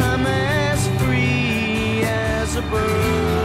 I'm as free as a bird.